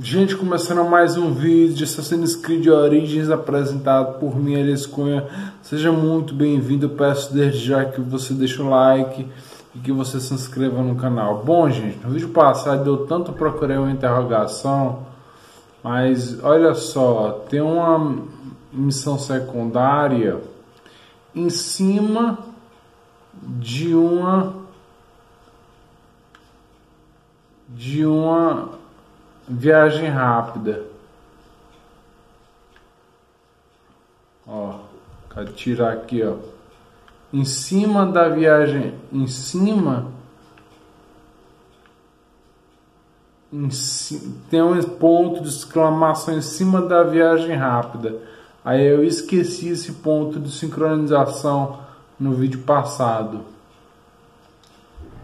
Gente, começando mais um vídeo de Assassin's Creed Origins apresentado por mim, Elias Cunha. Seja muito bem-vindo. Peço desde já que você deixe o like e que você se inscreva no canal. Bom, gente, no vídeo passado eu tanto procurei uma interrogação, mas olha só, tem uma missão secundária em cima de uma de uma Viagem rápida. Ó, tirar aqui, ó. Em cima da viagem, em cima em, tem um ponto de exclamação em cima da viagem rápida. Aí eu esqueci esse ponto de sincronização no vídeo passado.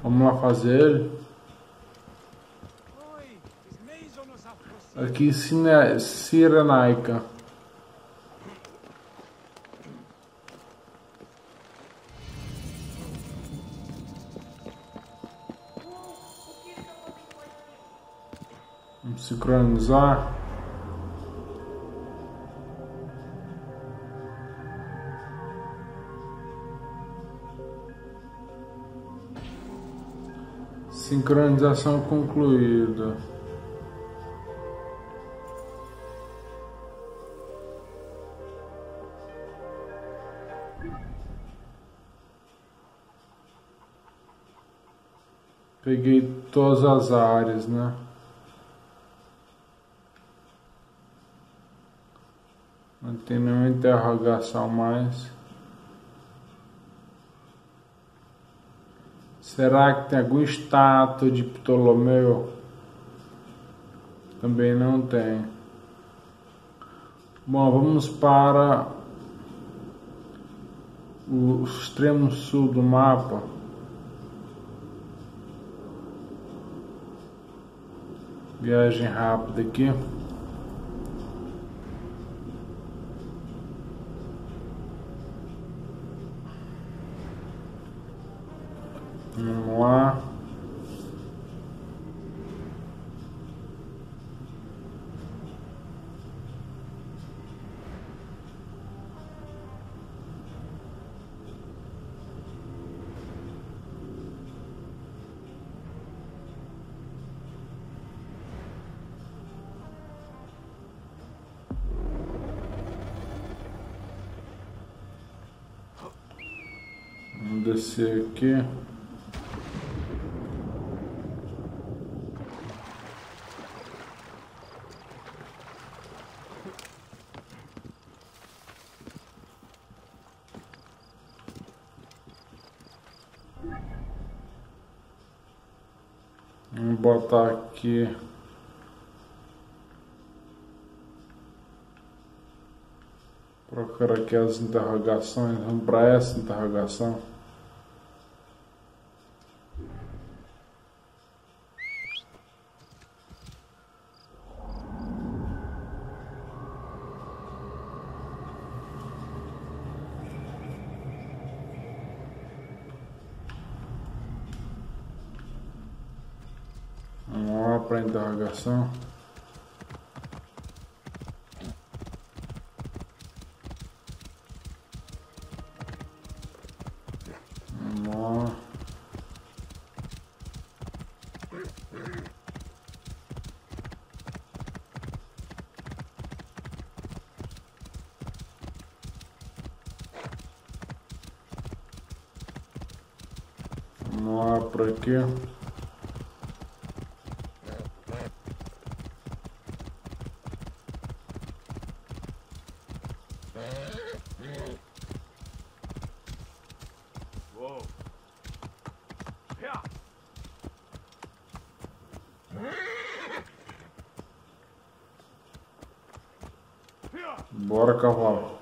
Vamos lá fazer ele. Aqui Cine, Cirenaica. Vamos sincronizar. Sincronização concluída. Peguei todas as áreas, né? Não tem nenhuma interrogação mais. Será que tem algum estátua de Ptolomeu? Também não tem. Bom, vamos para o extremo sul do mapa. Viagem rápida aqui. Vamos lá. Descer aqui. Vamos botar aqui procurar aqui as interrogações, vamos para essa interrogação. para interrogação. Vamos lá. Vamos lá por aqui. Bora, cavalo.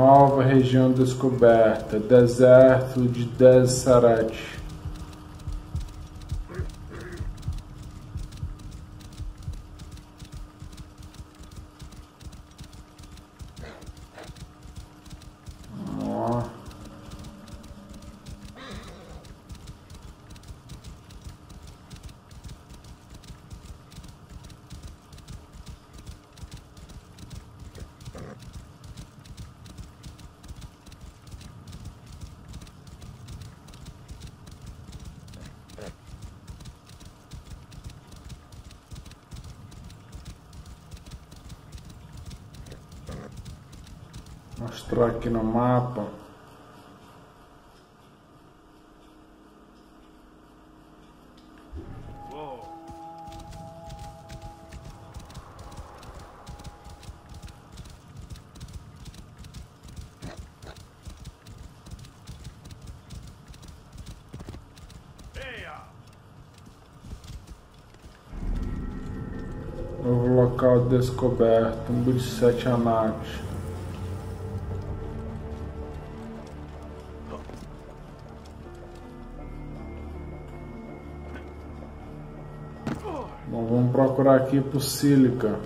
Nova região descoberta, deserto de Deseret. Ó. Mostrar aqui no mapa. Novo local descoberto, tumbo de sete anates. Bom, vamos procurar aqui por sílica.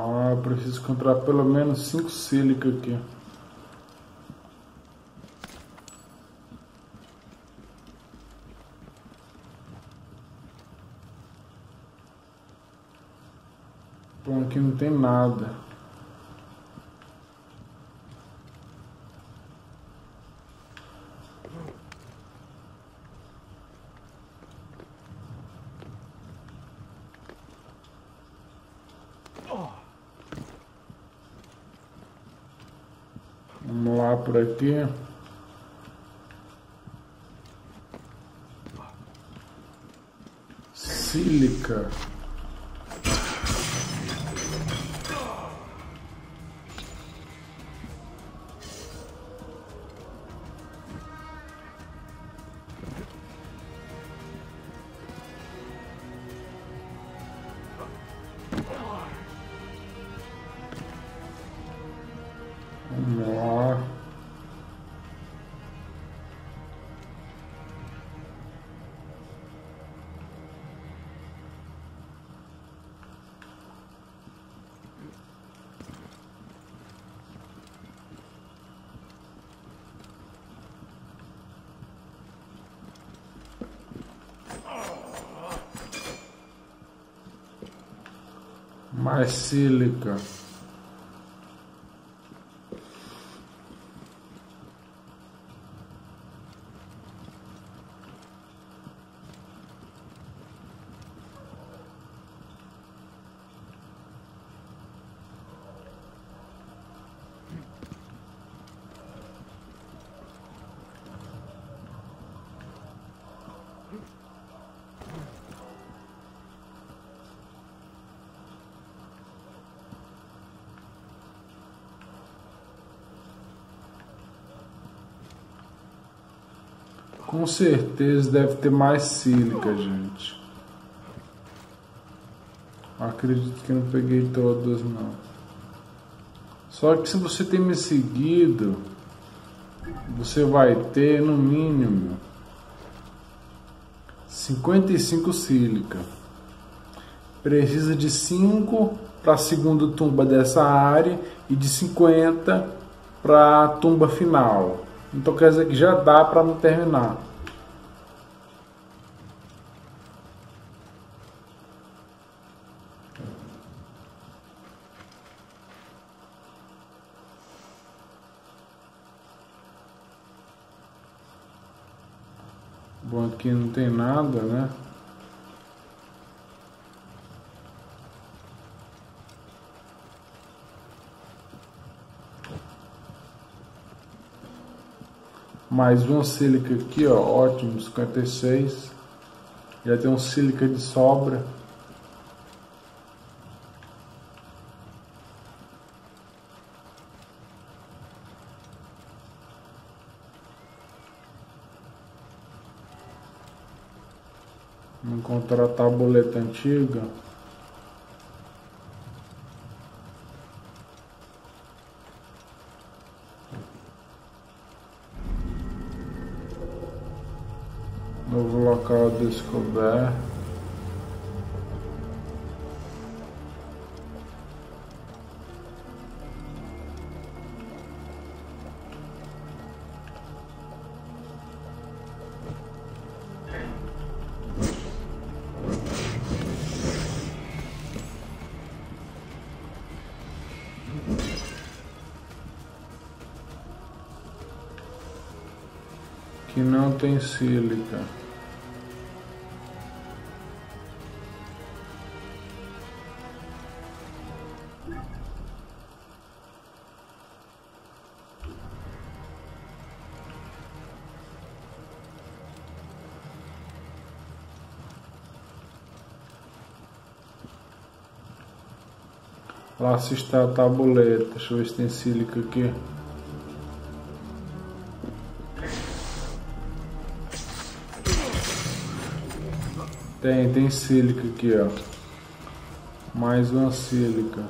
Ah, eu preciso encontrar pelo menos cinco sílica aqui. Bom, aqui não tem nada. Vamos lá por aqui. Sílica. Mais sílica. Com certeza deve ter mais sílica, gente. Acredito que não peguei todas, não. Só que se você tem me seguido, você vai ter no mínimo 55 sílica. Precisa de 5 para a segunda tumba dessa área e de 50 para a tumba final. Então quer dizer que já dá para não terminar. Bom, aqui não tem nada, né? Mais uma sílica aqui, ó, ótimo, 56. Já tem um sílica de sobra. Encontrar a tabuleta antiga. Descoberto. que não tem sílica. Se está a tabuleta. Deixa eu ver se tem sílica aqui. Tem, tem sílica aqui, ó. Mais uma sílica.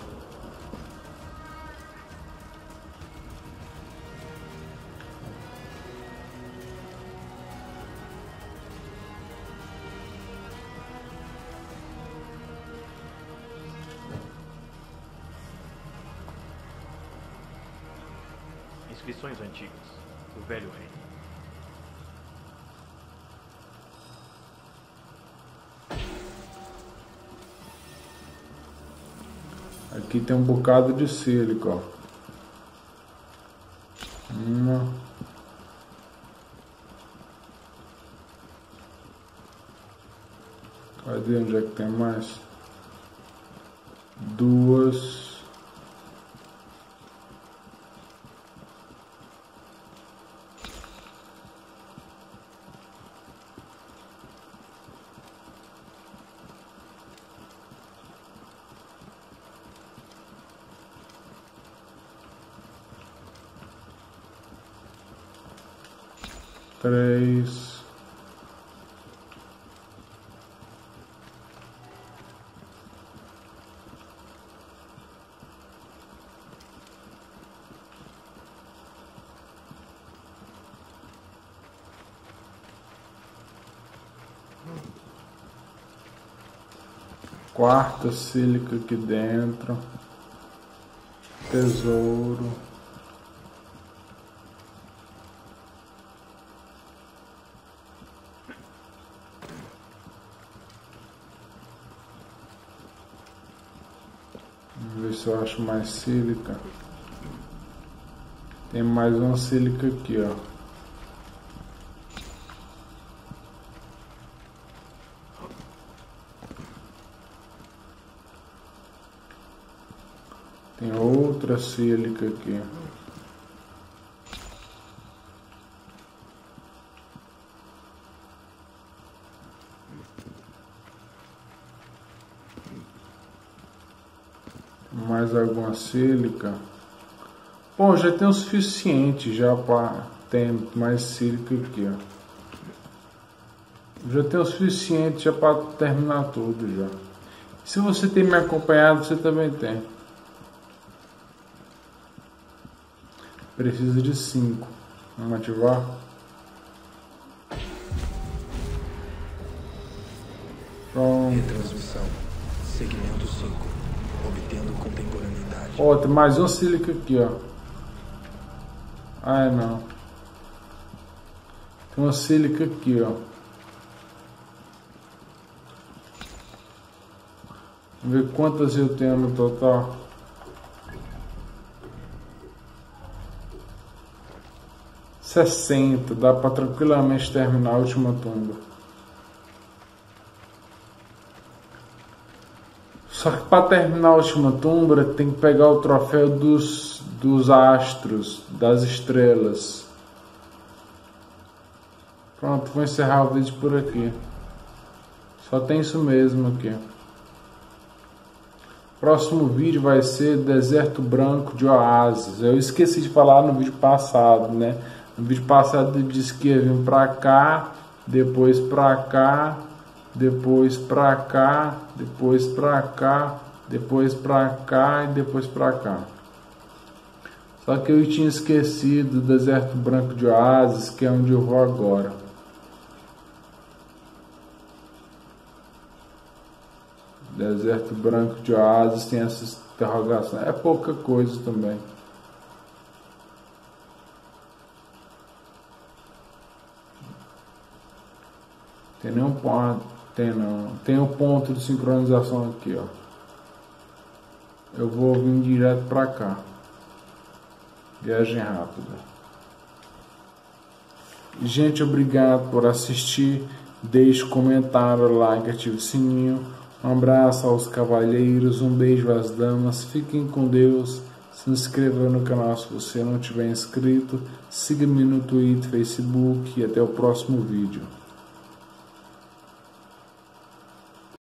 O Velho Reino. Aqui tem um bocado de sílica, ó. Uma. Cadê onde é que tem mais? Duas. Três, quarta sílica aqui dentro, tesouro. Eu acho mais sílica. Tem mais uma sílica aqui, ó. Tem outra sílica aqui. Mais alguma sílica. Bom, já tem o suficiente já para ter mais sílica aqui, ó. Já tem o suficiente já para terminar tudo já. Se você tem me acompanhado, você também tem. Precisa de 5. Vamos ativar. Pronto. Retransmissão. Segmento 5. Obtendo contemporaneidade. Ó, tem mais uma sílica aqui, ó. Ah, não. Tem uma sílica aqui, ó. Vamos ver quantas eu tenho no total. 60, dá para tranquilamente terminar a última tumba. Só que para terminar a última tumba tem que pegar o troféu dos, dos astros, das estrelas. Pronto, vou encerrar o vídeo por aqui. Só tem isso mesmo aqui. Próximo vídeo vai ser Deserto Branco de Oásis. Eu esqueci de falar no vídeo passado, né? No vídeo passado ele disse que ia vir pra cá, depois pra cá, depois pra cá, depois pra cá, depois pra cá e depois pra cá. Só que eu tinha esquecido do deserto branco de Oásis, que é onde eu vou agora. Deserto branco de Oásis tem essa interrogação. É pouca coisa também. Tem nenhum ponto, tem não. Tem um ponto de sincronização aqui, ó. Eu vou vir direto para cá. Viagem rápida. Gente, obrigado por assistir. Deixe comentário, like, ative o sininho. Um abraço aos cavalheiros, um beijo às damas. Fiquem com Deus. Se inscreva no canal se você não tiver inscrito. Siga-me no Twitter, Facebook e até o próximo vídeo.